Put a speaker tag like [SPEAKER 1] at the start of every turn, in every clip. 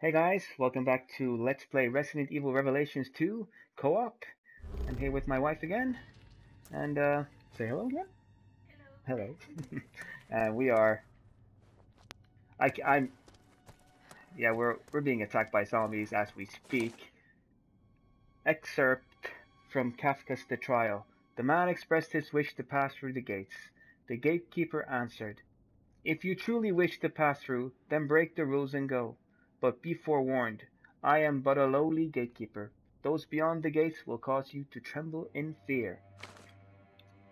[SPEAKER 1] Hey guys, welcome back to Let's Play Resident Evil Revelations 2 Co-op. I'm here with my wife again, and uh, say hello again. Hello. Hello. and we are. I, I'm. Yeah, we're we're being attacked by zombies as we speak. Excerpt from Kafka's The Trial. The man expressed his wish to pass through the gates. The gatekeeper answered, "If you truly wish to pass through, then break the rules and go." But be forewarned, I am but a lowly gatekeeper. Those beyond the gates will cause you to tremble in fear.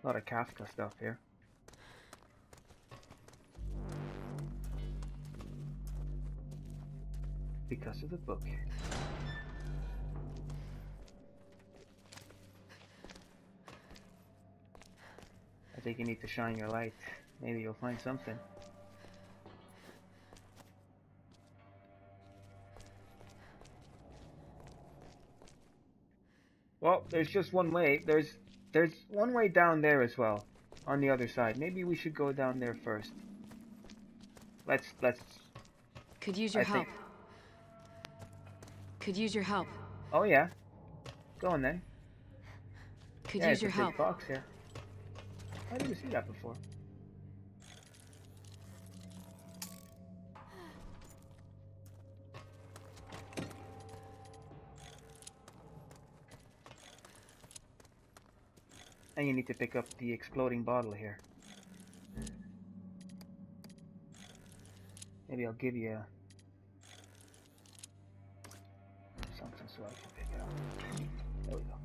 [SPEAKER 1] A lot of Kafka stuff here. Because of the book. I think you need to shine your light. Maybe you'll find something. Well, there's just one way. There's there's one way down there as well, on the other side. Maybe we should go down there first. Let's let's.
[SPEAKER 2] Could use your
[SPEAKER 1] I
[SPEAKER 2] help.
[SPEAKER 1] think-
[SPEAKER 2] Could use your help.
[SPEAKER 1] Oh yeah, go on then.
[SPEAKER 2] Could
[SPEAKER 1] yeah,
[SPEAKER 2] use your help.
[SPEAKER 1] box here. I didn't see that before. And you need to pick up the exploding bottle here. Maybe I'll give you something so I can pick it up. There we go.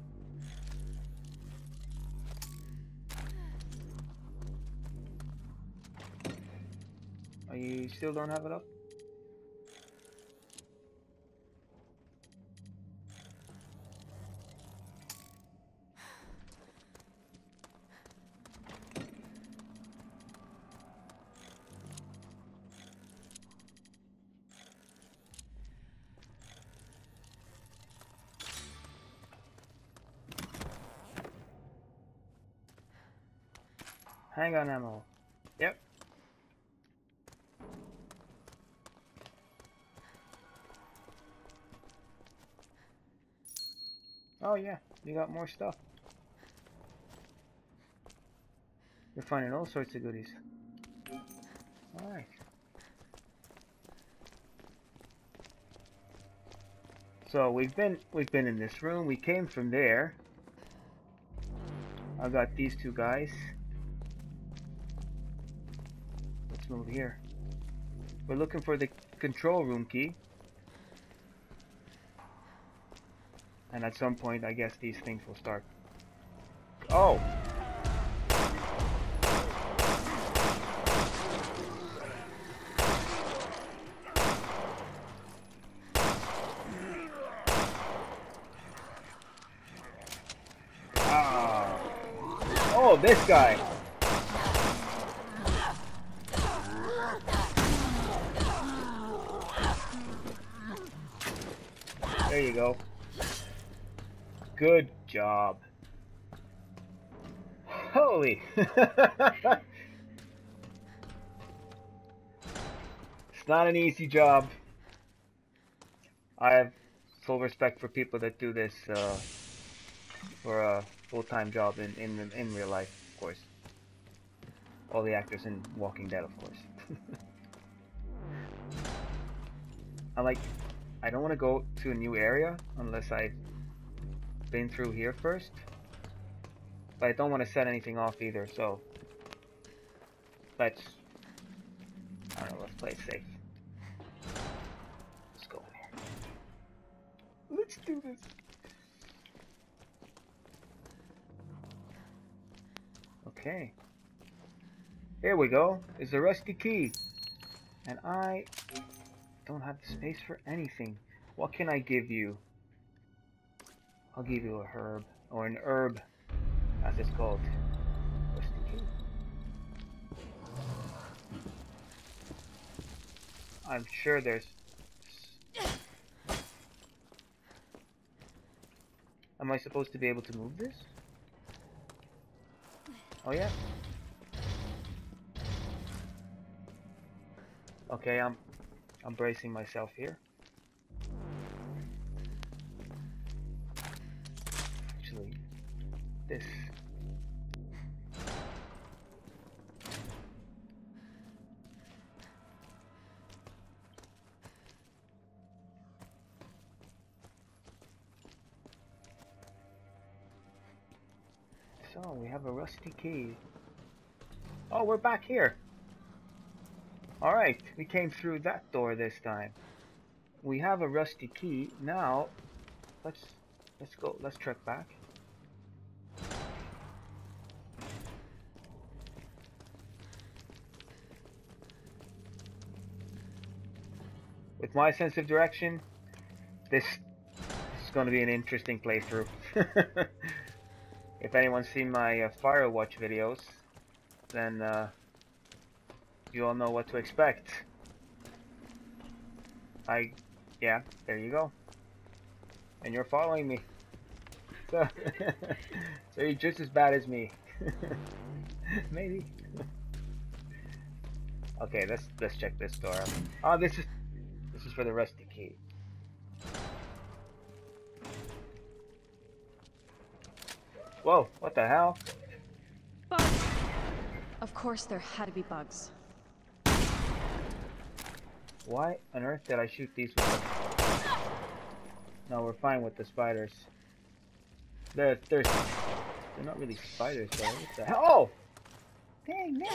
[SPEAKER 1] Oh, you still don't have it up? Hang on ammo. Yep. Oh yeah, you got more stuff. You're finding all sorts of goodies. Alright. So we've been we've been in this room, we came from there. I got these two guys. Move here. We're looking for the control room key. And at some point, I guess these things will start. Oh! Ah. Oh, this guy! There you go. Good job. Holy! it's not an easy job. I have full respect for people that do this uh, for a full-time job in, in in real life, of course. All the actors in Walking Dead, of course. I like. I don't want to go to a new area unless I've been through here first. But I don't want to set anything off either, so let's I don't know, let's play safe. Let's go in here. Let's do this. Okay. Here we go. Is the rusty key. And I don't have the space for anything. What can I give you? I'll give you a herb or an herb, as it's called. I'm sure there's. Am I supposed to be able to move this? Oh yeah. Okay, I'm I'm bracing myself here. Actually, this. So, we have a rusty key. Oh, we're back here! Alright, we came through that door this time. We have a rusty key. Now, let's let's go, let's trek back. With my sense of direction, this, is going to be an interesting playthrough. if anyone's seen my uh, Firewatch videos, then uh, you all know what to expect. I, yeah, there you go. And you're following me. So, so you're just as bad as me. Maybe. okay, let's let's check this door. Oh, this is this is for the rusty key. Whoa, what the hell?
[SPEAKER 2] Bugs! Of course there had to be bugs.
[SPEAKER 1] Why on earth did I shoot these the... No, we're fine with the spiders. They're, they're, they're not really spiders though. What the hell? Oh! Dang, man!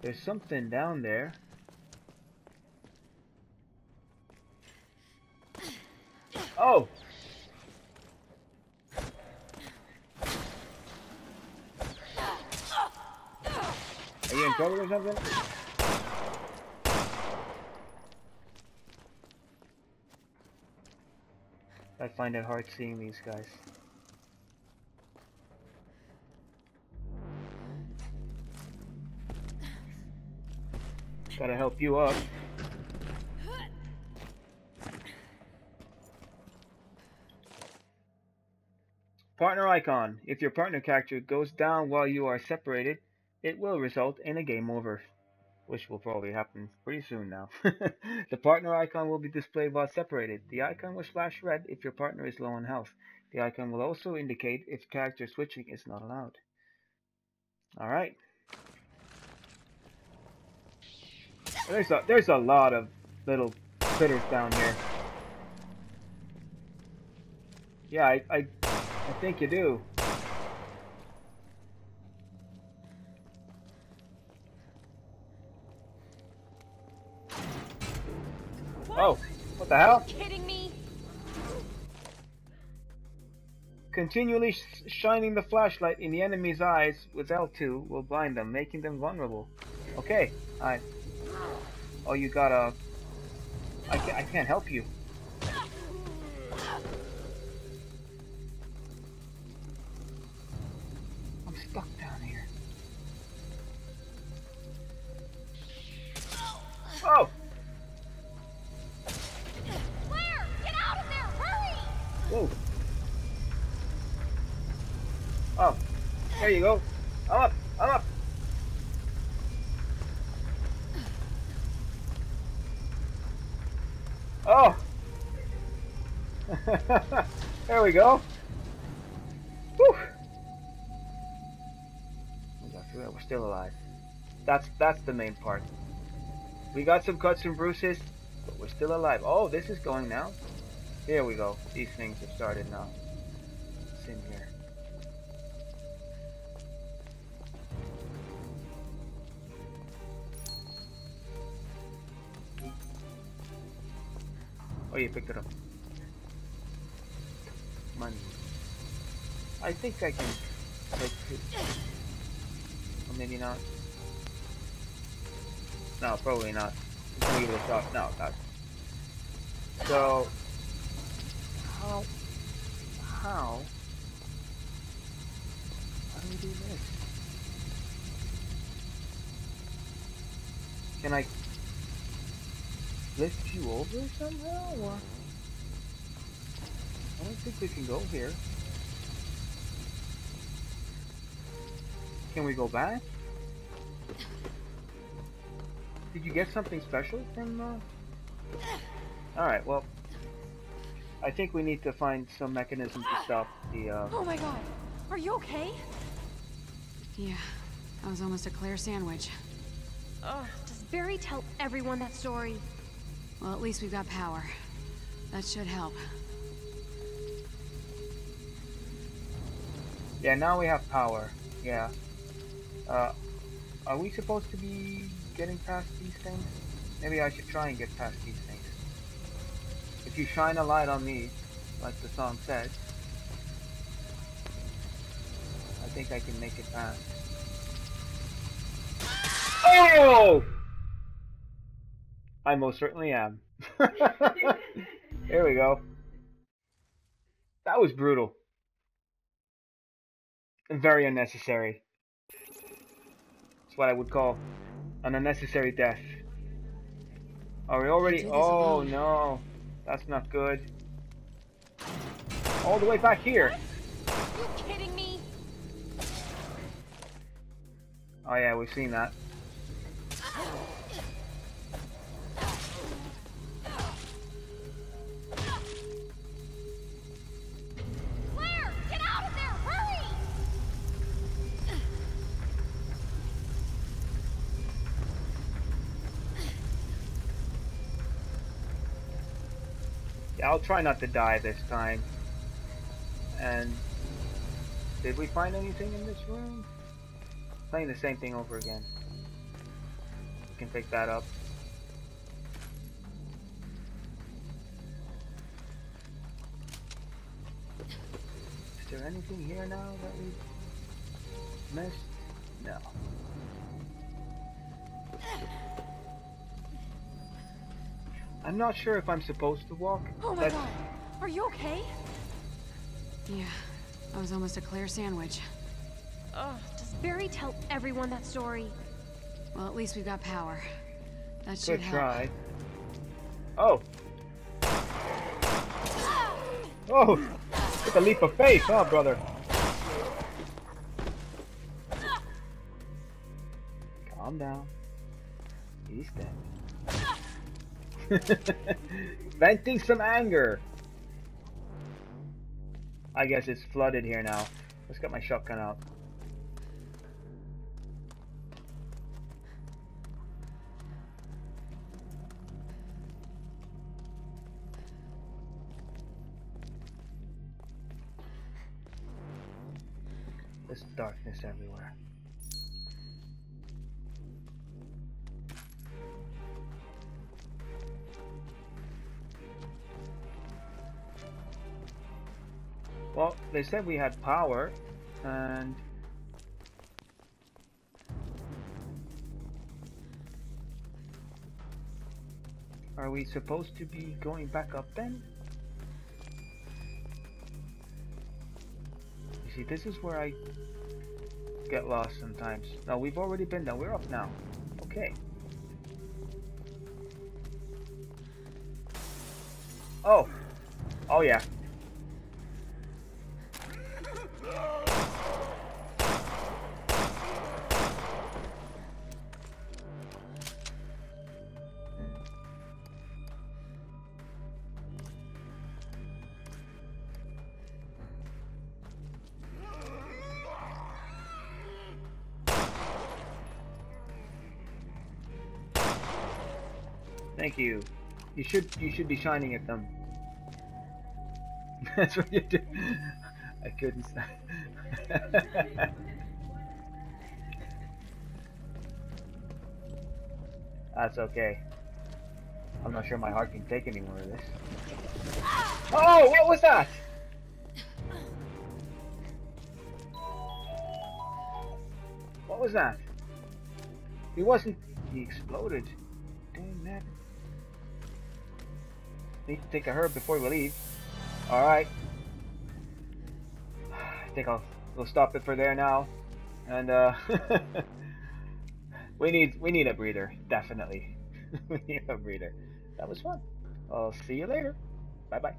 [SPEAKER 1] There's something down there. Oh! Or something? I find it hard seeing these guys. Gotta help you up. Partner icon. If your partner character goes down while you are separated, it will result in a game over, which will probably happen pretty soon now. the partner icon will be displayed while separated. The icon will flash red if your partner is low on health. The icon will also indicate if character switching is not allowed. Alright. There's a, there's a lot of little critters down here. Yeah, I, I, I think you do. Oh, what the hell?
[SPEAKER 2] Kidding me?
[SPEAKER 1] Continually sh shining the flashlight in the enemy's eyes with L2 will blind them, making them vulnerable. Okay, I. Oh, you gotta. I can't, I can't help you. I'm stuck down here. Oh! You go. I'm up. I'm up. Oh. there we go. Whew. Oh, that. We're still alive. That's that's the main part. We got some cuts and bruises, but we're still alive. Oh, this is going now. Here we go. These things have started now. Oh, you picked it up. Money. I think I can take two. Or maybe not. No, probably not. It a shot. No, not. So, how, how, how do we do this? Can I lift you over somehow, or? I don't think we can go here. Can we go back? Did you get something special from, uh... Alright, well... I think we need to find some mechanism to stop the, uh...
[SPEAKER 2] Oh my god. Are you okay?
[SPEAKER 3] Yeah, I was almost a Claire sandwich.
[SPEAKER 2] Ugh. Does Barry tell everyone that story?
[SPEAKER 3] Well, at least we've got power. That should help.
[SPEAKER 1] Yeah, now we have power. Yeah. Uh, are we supposed to be getting past these things? Maybe I should try and get past these things. If you shine a light on me, like the song says, I think I can make it past. Oh! I most certainly am. there we go. That was brutal. And very unnecessary. That's what I would call an unnecessary death. Are we already? Oh no, that's not good. All the way back here.
[SPEAKER 4] You kidding me?
[SPEAKER 1] Oh yeah, we've seen that. I'll try not to die this time. And did we find anything in this room? Playing the same thing over again. We can pick that up. Is there anything here now that we missed? No. I'm not sure if I'm supposed to walk.
[SPEAKER 2] Oh my
[SPEAKER 1] That's-
[SPEAKER 2] god. Are you okay?
[SPEAKER 3] Yeah, I was almost a Claire sandwich.
[SPEAKER 2] Ugh. Does Barry tell everyone that story?
[SPEAKER 3] Well, at least we've got power. That should
[SPEAKER 1] Good
[SPEAKER 3] help.
[SPEAKER 1] try. Oh. Oh! Took a leap of faith, huh, brother? Calm down. He's dead. Venting some anger. I guess it's flooded here now. Let's get my shotgun out. There's darkness everywhere. Well, they said we had power, and are we supposed to be going back up then? You see, this is where I get lost sometimes. No, we've already been there. We're up now. Okay. Oh. Oh, yeah. Thank you. You should you should be shining at them. That's what you do. I couldn't. That's okay. I'm not sure my heart can take any more of this. Oh, what was that? What was that? He wasn't. He exploded. Dang that. Need to take a herb before we leave. Alright. I think I'll we'll stop it for there now. And uh we need we need a breather, definitely. we need a breather. That was fun. I'll see you later. Bye bye.